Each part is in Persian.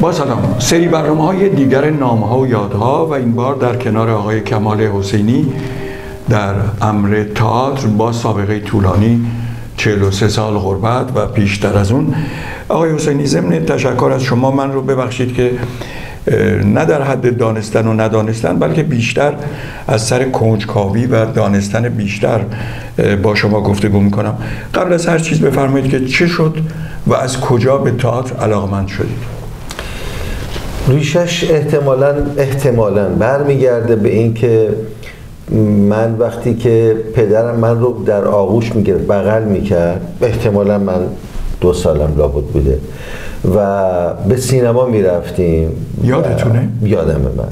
با سلام. سری برنامه های دیگر نامه ها و یادها و این بار در کنار آقای کمال حسینی در امر تئاتر با سابقه طولانی 43 سال غربت و بیشتر از اون. آقای حسینی ضمن تشکر از شما من رو ببخشید که نه در حد دانستن و ندانستن بلکه بیشتر از سر کنجکاوی و دانستن بیشتر با شما گفتگو می‌کنم. قبل از هر چیز بفرمایید که چه شد و از کجا به تئاتر علاقمند شدید؟ ریشش احتمالا احتمالا برمیگرده به اینکه من وقتی که پدرم من رو در آغوش می‌گرفت بغل می‌کرد احتمالا من دو سالم لابد بوده. و به سینما می‌رفتیم یادتونه؟ یادم من.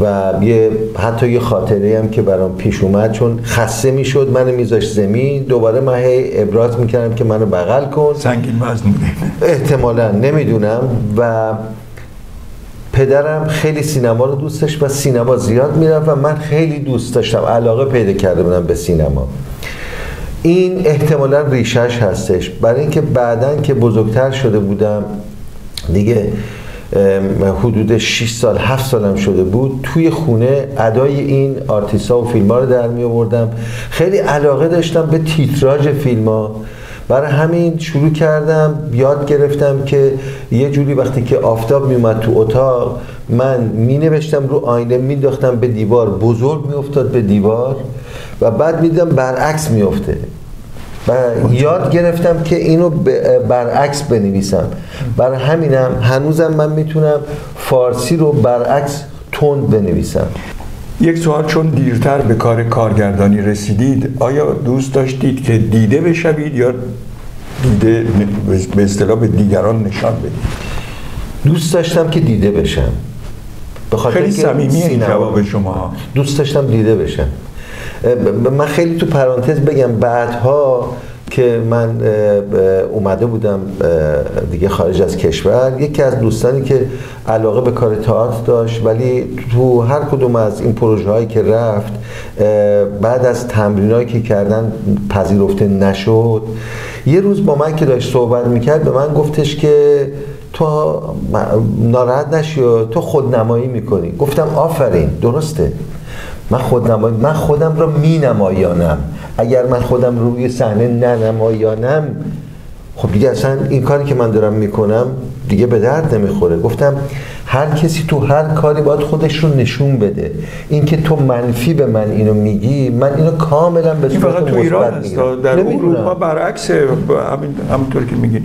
و یه حتی یه خاطره هم که برام پیش اومد چون خسته می‌شد منو میذاشت زمین دوباره من هی ابراز می‌کردم که منو بغل کن. سنگین وزن احتمالا نمی‌دونم. و پدرم خیلی سینما رو دوست داشت و سینما زیاد می‌رفت و من خیلی دوست داشتم علاقه پیدا کرده بودم به سینما. این احتمالا ریشش هستش. برای اینکه بعدا که بزرگتر شده بودم دیگه حدود 6 سال 7 سالم شده بود توی خونه ادای این آرتیستا و فیلم ها رو در می آوردم خیلی علاقه داشتم به تیتراژ فیلم ها برای همین شروع کردم یاد گرفتم که یه جوری وقتی که آفتاب میومد تو اتاق من می نوشتم رو آینه می داختم به دیوار. بزرگ می افتاد به دیوار و بعد می دیدم برعکس می افته و یاد گرفتم که اینو برعکس بنویسم. برای همینم هنوزم من می‌تونم فارسی رو برعکس تند بنویسم. یک سوال چون دیرتر به کار کارگردانی رسیدید آیا دوست داشتید که دیده بشوید یا دیده به اصطلاح به دیگران نشان بدید؟ دوست داشتم که دیده بشم. به خیلی صمیمی جواب شما. دوست داشتم دیده بشم. من خیلی تو پرانتز بگم بعدها که من اومده بودم دیگه خارج از کشور. یکی از دوستانی که علاقه به کار تئاتر داشت ولی تو هر کدوم از این پروژه هایی که رفت بعد از تمرینایی که کردن پذیرفته نشد. یه روز با من که داشت صحبت می‌کرد به من گفتش که تو ناراحت نشی تو خودنمایی می‌کنی. گفتم آفرین درسته. من خودنمایی من خودم را می نمایانم اگر من خودم روی صحنه ننمایانم خب دیگه اصلا این کاری که من دارم می‌کنم دیگه به درد نمی‌خوره. گفتم هر کسی تو هر کاری باید خودش رو نشون بده. اینکه تو منفی به من اینو میگی من اینو کاملا به صورت تو ایران است در اروپا برعکس همین همونطور که میگین.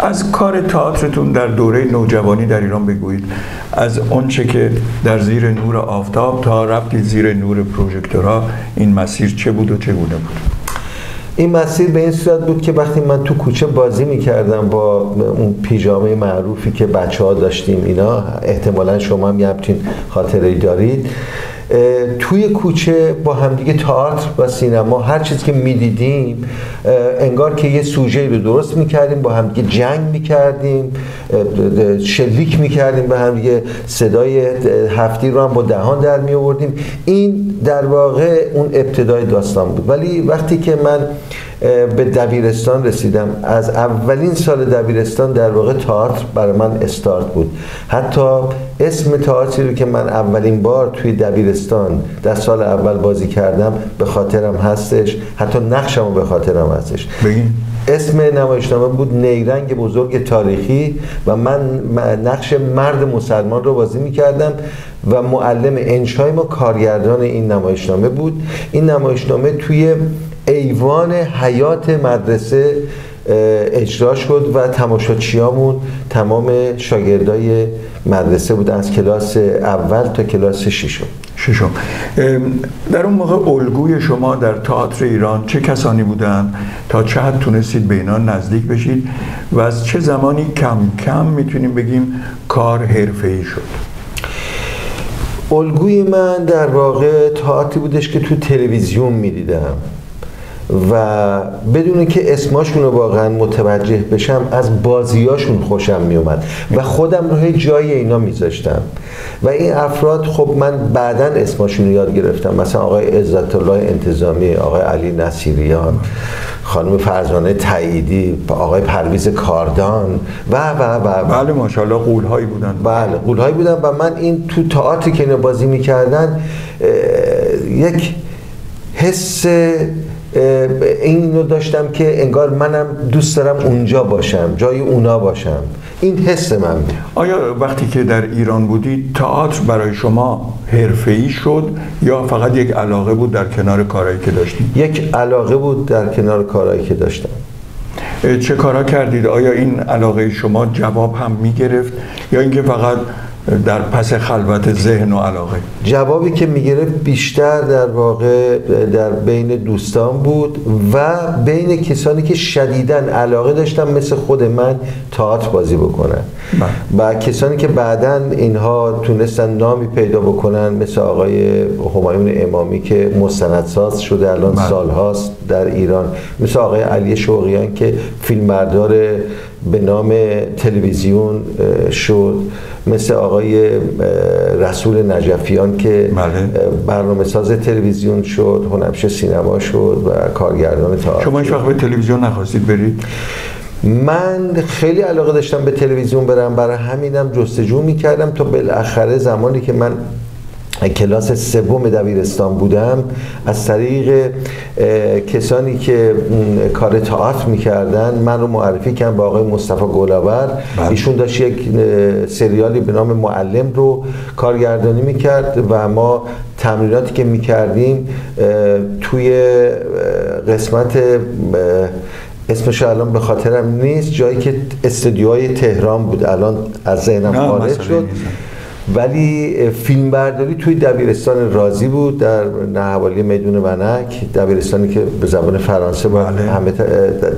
از کار تئاترتون در دوره نوجوانی در ایران بگویید. از اونچه که در زیر نور آفتاب تا رفتید زیر نور پروژکتورها این مسیر چه بود و چگونه بود؟ این مسیر به این صورت بود که وقتی من تو کوچه بازی می‌کردم با اون پیژامه معروفی که بچه ها داشتیم اینا احتمالا شما هم یه خاطره دارید. توی کوچه با همدیگه تئاتر و سینما هر چیزی که می‌دیدیم انگار که یه سوژه رو درست می‌کردیم با همدیگه جنگ می‌کردیم شلیک می‌کردیم به همدیگه صدای هفتی رو هم با دهان در می آوردیم این در واقع اون ابتدای داستان بود. ولی وقتی که من به دبیرستان رسیدم از اولین سال دبیرستان در واقع تئاتر برای من استارت بود. حتی اسم تئاتری رو که من اولین بار توی دبیرستان در سال اول بازی کردم به خاطرم هستش. حتی نقشمو به خاطرم هستش. بگین. اسم نمایشنامه بود نیرنگ بزرگ تاریخی و من نقش مرد مسلمان رو بازی می‌کردم و معلم انشای ما کارگردان این نمایشنامه بود. این نمایشنامه توی ایوان حیات مدرسه اجرا شد و تماشاچیامون تمام شاگردای مدرسه بود. از کلاس اول تا کلاس ششم. ششم در اون موقع الگوی شما در تئاتر ایران چه کسانی بودن؟ تا چه حد تونستید به اینا نزدیک بشید؟ و از چه زمانی کم کم می‌تونیم بگیم کار حرفه‌ای شد؟ الگوی من در واقع تئاتری بودش که تو تلویزیون می‌دیدم. و بدون که اسماشون رو واقعا متوجه بشم از بازیاشون خوشم میومد و خودم رو جای اینا میذاشتم. و این افراد خب من بعدا اسماشون رو یاد گرفتم. مثلا آقای عزت الله انتظامی آقای علی نصیریان خانم فرزانه تعییدی آقای پرویز کاردان و و و بله ماشاءالله قولهایی بودن. بله قولهایی بودن و من این تو تئاتری که بازی می‌کردن یک حس این رو داشتم که انگار منم دوست دارم اونجا باشم جای اونا باشم. این حس من بود. آیا وقتی که در ایران بودی تئاتر برای شما حرفه‌ای شد یا فقط یک علاقه بود در کنار کارهایی که داشتی؟ یک علاقه بود در کنار کارهایی که داشتم. چه کارا کردید؟ آیا این علاقه شما جواب هم می‌گرفت یا اینکه فقط در پس خلوت ذهن و علاقه جوابی که می‌گرفت بیشتر در واقع در بین دوستان بود و بین کسانی که شدیدن علاقه داشتن مثل خود من تئاتر بازی بکنن بله. و کسانی که بعدا اینها تونستن نامی پیدا بکنن مثل آقای همایون امامی که مستندساز شده الان بله. سالهاست در ایران مثل آقای علی شوقیان که فیلمبردار به نام تلویزیون شد. مثل آقای رسول نجفیان که بله. برنامه ساز تلویزیون شد هنرپیشه سینما شد و کارگردان تئاتر. شما هیچ به تلویزیون نخواستید برید؟ من خیلی علاقه داشتم به تلویزیون برم. برای همینم جستجو می‌کردم تا بالاخره زمانی که من کلاس سوم دبیرستان بودم از طریق کسانی که کار تئاتر می‌کردن من رو معرفی کردن با آقای مصطفی گلاور بله. ایشون داشت یک سریالی به نام معلم رو کارگردانی می‌کرد و ما تمریناتی که می‌کردیم توی قسمت اسمش الان به خاطرم نیست جایی که استدیوهای تهران بود. الان از ذهنم خارج شد. ولی فیلم برداری توی دبیرستان رازی بود در نهوالی میدون ونک دبیرستانی که به زبان فرانسه با بله. همه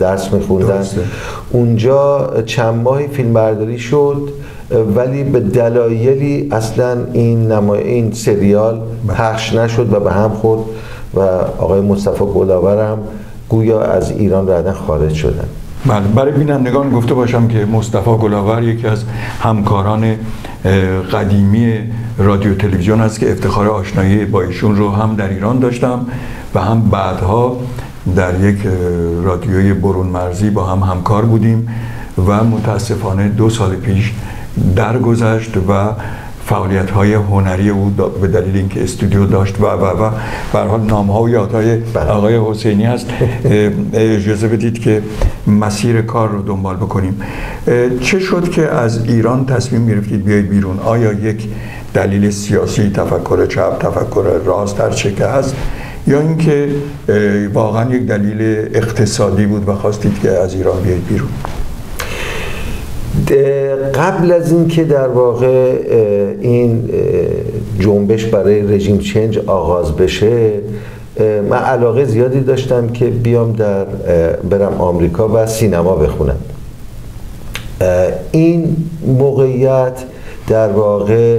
درس میخوندن اونجا چند ماهی فیلم برداری شد ولی به دلایلی اصلا این نمای این سریال بله. پخش نشد و به هم خورد و آقای مصطفی گلاورم گویا از ایران بعدا خارج شدن بله برای بینندگان گفته باشم که مصطفی گلاور یکی از همکاران قدیمی رادیو تلویزیون است که افتخار آشنایی با ایشون رو هم در ایران داشتم و هم بعدها در یک رادیوی برون مرزی با هم همکار بودیم و متاسفانه دو سال پیش درگذشت و فعالیت های هنری او به دلیل اینکه استودیو داشت و و و به حال نام ها و یادهای بله. آقای حسینی هست. اجازه بدید که مسیر کار رو دنبال بکنیم. چه شد که از ایران تصمیم گرفتید بیاید بیرون؟ آیا یک دلیل سیاسی تفکر چپ تفکر راست در چه که هست؟ یا اینکه واقعا یک دلیل اقتصادی بود و خواستید که از ایران بیاید بیرون؟ قبل از اینکه در واقع این جنبش برای رژیم چنج آغاز بشه من علاقه زیادی داشتم که بیام در برم آمریکا و سینما بخونم. این موقعیت در واقع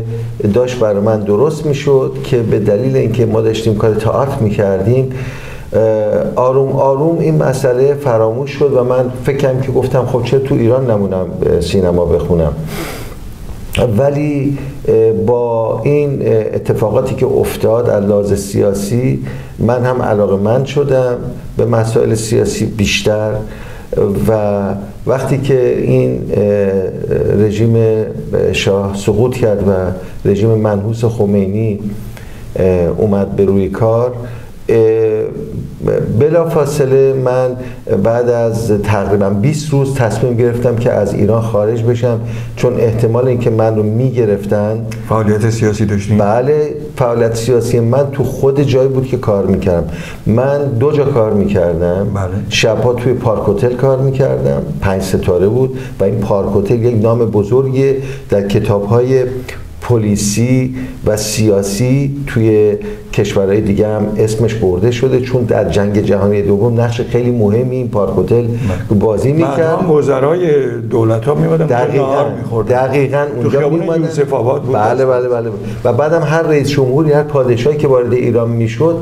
داشت برای من درست می‌شد که به دلیل اینکه ما داشتیم کار تئاتر می‌کردیم آروم آروم این مسئله فراموش شد و من فکرم که گفتم خب چه تو ایران نمونم سینما بخونم. ولی با این اتفاقاتی که افتاد از سیاسی من هم علاقه من شدم به مسائل سیاسی بیشتر و وقتی که این رژیم شاه سقوط کرد و رژیم منحوس خمینی اومد به روی کار بلا فاصله من بعد از تقریبا 20 روز تصمیم گرفتم که از ایران خارج بشم چون احتمال اینکه من رو می‌گرفتن فعالیت سیاسی داشتیم بله فعالیت سیاسی من تو خود جایی بود که کار می‌کردم. من دو جا کار می‌کردم. بله. شبها توی پارک هتل کار می‌کردم پنج ستاره بود و این پارک هتل یک نام بزرگی در کتاب های پلیسی و سیاسی توی کشورهای دیگه هم اسمش برده شده چون در جنگ جهانی دوم نقش خیلی مهمی این پارک هتل بازی می‌کرد. وزرای دولت ها میمدن دقیقاً دقیقاً اونجا میمدن بود. بله بله بله. و بعدم هر رئیس جمهوری هر پادشاهی که وارد ایران می‌شد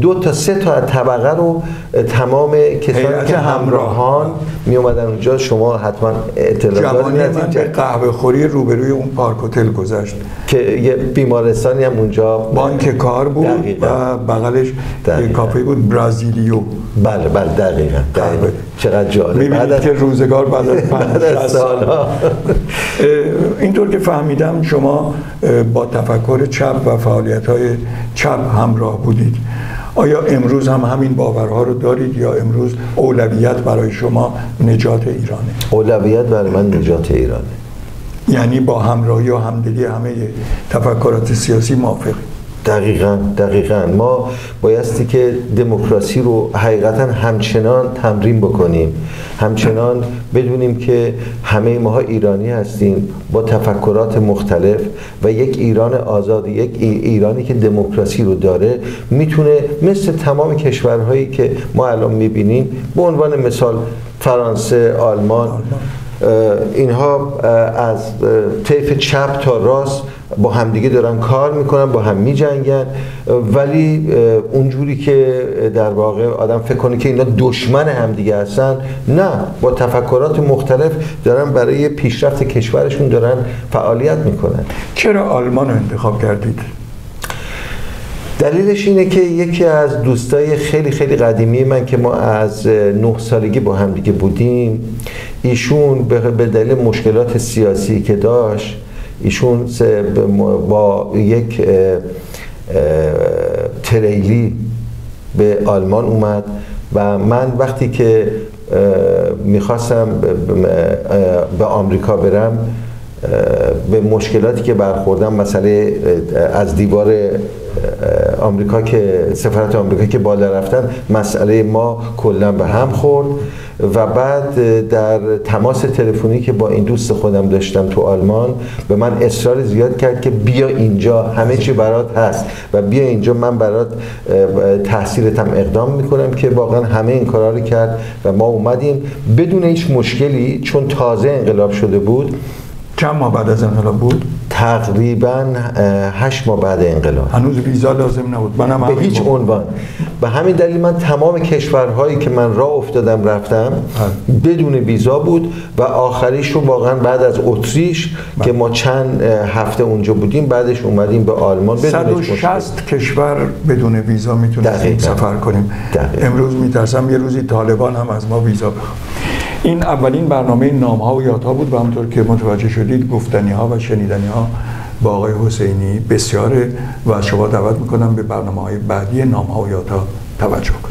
دو تا سه تا طبقه رو تمام کسانی که همراهان می اومدن اونجا. شما حتما اطلاع دارید قهوه خوری روبروی اون پارک هتل گذشت. که یه بیمارستانی هم اونجا بانک کار بود دقیقا. و بغلش یه کافه بود برازیلیو. بله بله دقیقا, دقیقا. چقدر جالب. می‌بینید که روزگار بعد از پنج سال. اینطور که فهمیدم شما با تفکر چپ و فعالیت های چپ همراه بودید. آیا امروز هم همین باورها رو دارید یا امروز اولویت برای شما نجات ایرانه؟ اولویت برای من نجات ایرانه. یعنی با همراهی و همدلی همه تفکرات سیاسی موافقی دقیقا دقیقا. ما بایستی که دموکراسی رو حقیقتا همچنان تمرین بکنیم. همچنان بدونیم که همه ماها ایرانی هستیم با تفکرات مختلف و یک ایران آزاد یک ایرانی که دموکراسی رو داره می‌تونه مثل تمام کشورهایی که ما الان می‌بینیم به عنوان مثال فرانسه آلمان. اینها از طیف چپ تا راست با همدیگه دارن کار می‌کنن با هم میجنگن. ولی اونجوری که در واقع آدم فکر کنه که اینا دشمن همدیگه هستن نه. با تفکرات مختلف دارن برای پیشرفت کشورشون دارن فعالیت می‌کنن. چرا آلمان رو انتخاب کردید؟ دلیلش اینه که یکی از دوستای خیلی خیلی قدیمی من که ما از نه سالگی با هم دیگه بودیم ایشون به دلیل مشکلات سیاسی که داشت ایشون با یک تریلی به آلمان اومد و من وقتی که می‌خواستم به آمریکا برم به مشکلاتی که برخوردم مسئله از دیوار آمریکا که سفارت آمریکا که بالا رفتن مسئله ما کلا به هم خورد. و بعد در تماس تلفنی که با این دوست خودم داشتم تو آلمان به من اصرار زیاد کرد که بیا اینجا همه چی برات هست و بیا اینجا من برات تحصیلتم اقدام می‌کنم که واقعا همه این کارا رو کرد و ما اومدیم بدون هیچ مشکلی چون تازه انقلاب شده بود چند ماه بعد از انقلاب بود؟ تقریبا هشت ماه بعد انقلاب. هنوز ویزا لازم نبود. منم به هیچ عنوان. به همین دلیل من تمام کشورهایی که من راه افتادم رفتم بدون ویزا بود و آخریش رو واقعا بعد از اتریش که ما چند هفته اونجا بودیم بعدش اومدیم به آلمان بدون 160 کشور بدون ویزا می‌تونیم سفر کنیم. دقیقا. امروز میترسم یه روزی طالبان هم از ما ویزا بخواد این اولین برنامه نام ها و یادها بود و همطور که متوجه شدید گفتنی ها و شنیدنی ها با آقای حسینی بسیاره و شما دعوت می‌کنم به برنامه های بعدی نام ها و یادها توجه کنید.